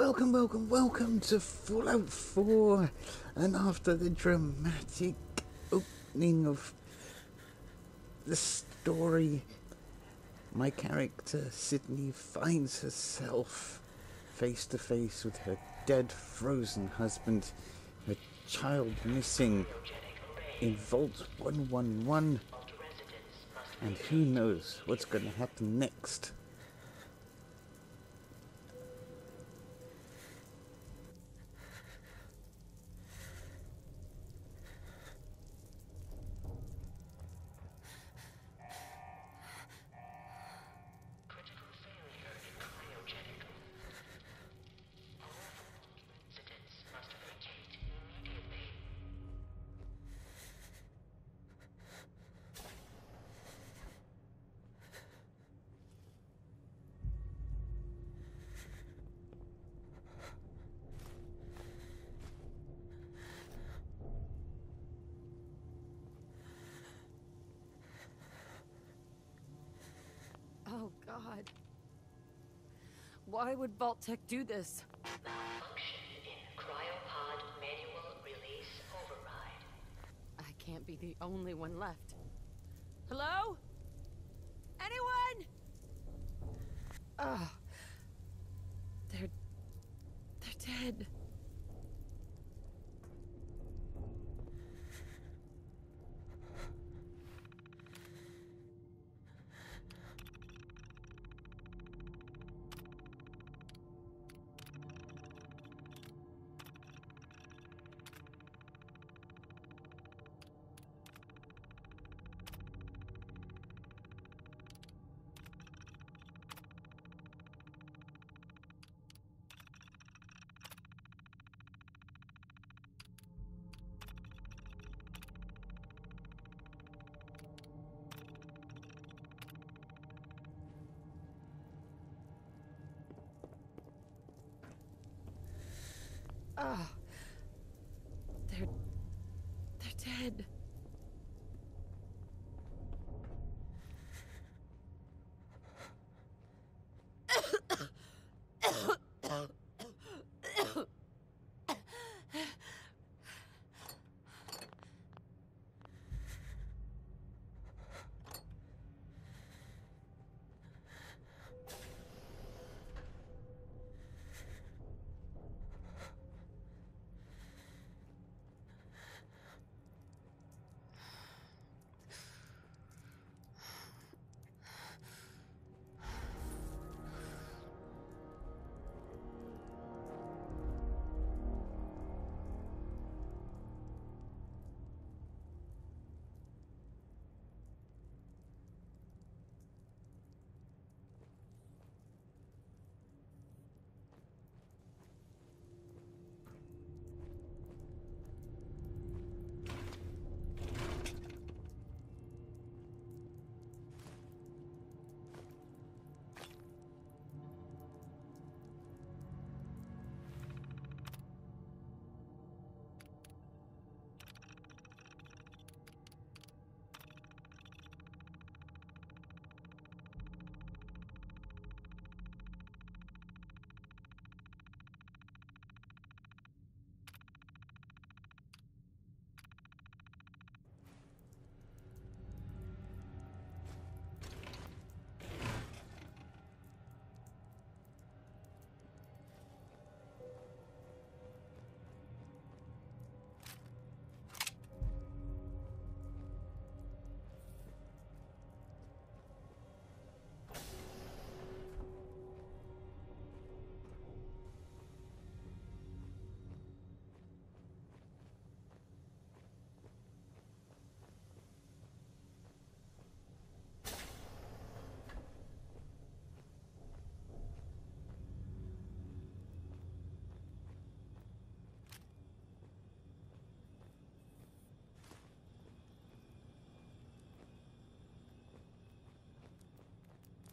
Welcome, welcome, welcome to Fallout 4. And after the dramatic opening of the story, my character Sydney finds herself face to face with her dead, frozen husband, her child missing in Vault 111. And who knows what's going to happen next. God. Why would Vault-Tec do this? Malfunction in cryopod manual release override. I can't be the only one left. Hello? Anyone? Ugh. They're... They're dead. Ugh. They're... They're dead.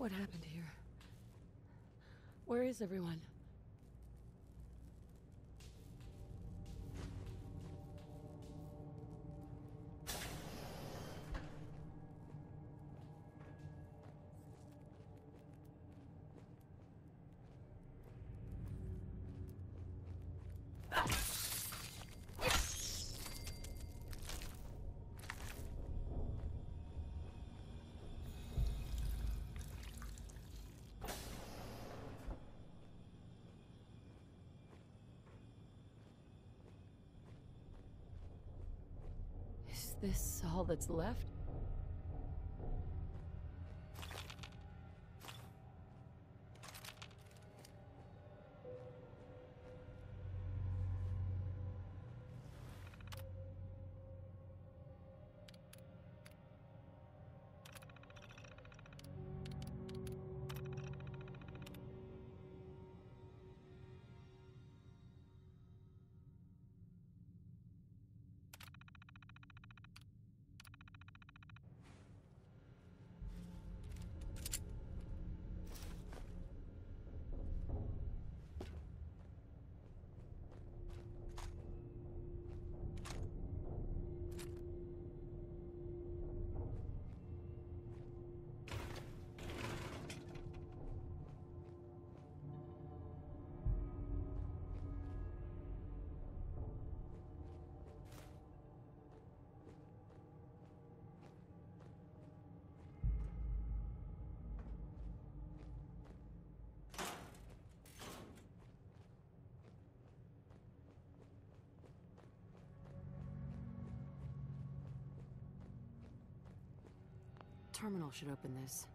What happened here? Where is everyone? This all that's left? Terminal should open this.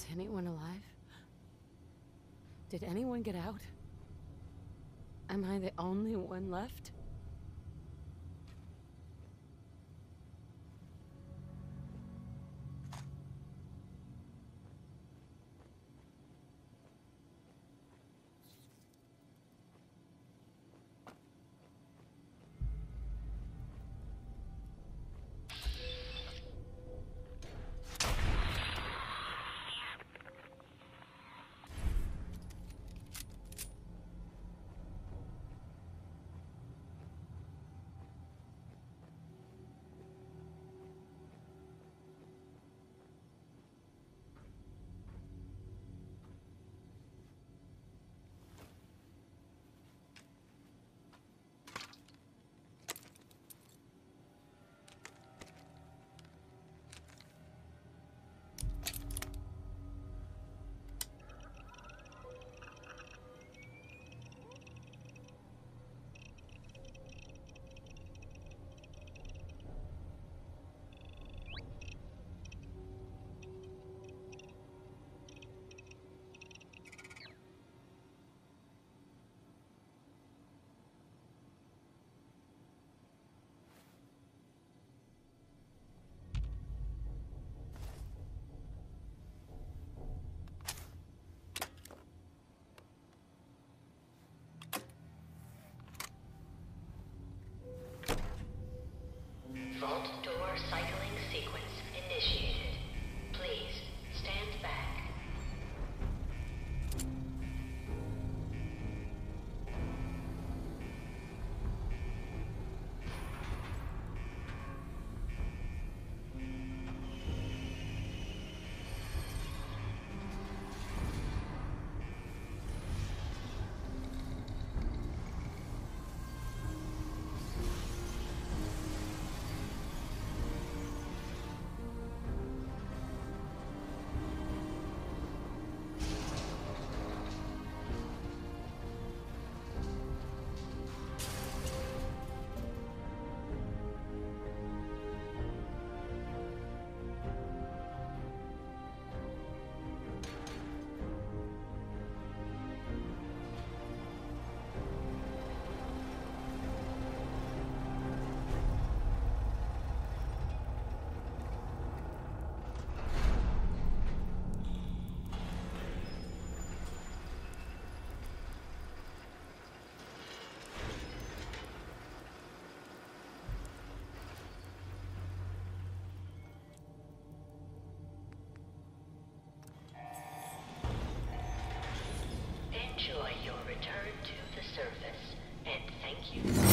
Is anyone alive? Did anyone get out? Am I the only one left? Vault door cycling sequence initiated. Please stand back. Thank you.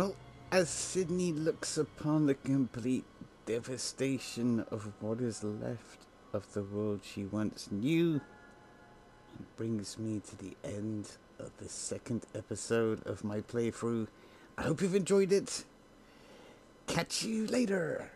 Well, as Sydney looks upon the complete devastation of what is left of the world she once knew, it brings me to the end of the second episode of my playthrough. I hope you've enjoyed it. Catch you later.